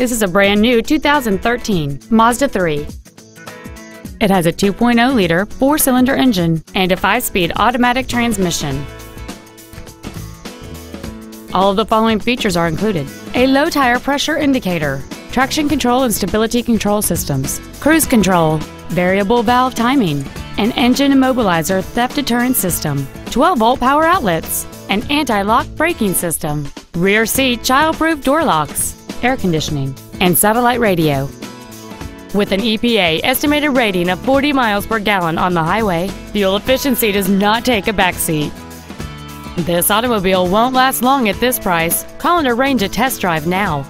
This is a brand new 2013 Mazda 3. It has a 2.0-liter four-cylinder engine and a five-speed automatic transmission. All of the following features are included. A low tire pressure indicator, traction control and stability control systems, cruise control, variable valve timing, an engine immobilizer theft deterrent system, 12 volt power outlets, an anti-lock braking system, rear seat child-proof door locks, air conditioning, and satellite radio. With an EPA estimated rating of 40 miles per gallon on the highway, fuel efficiency does not take a backseat. This automobile won't last long at this price. Call and arrange a test drive now.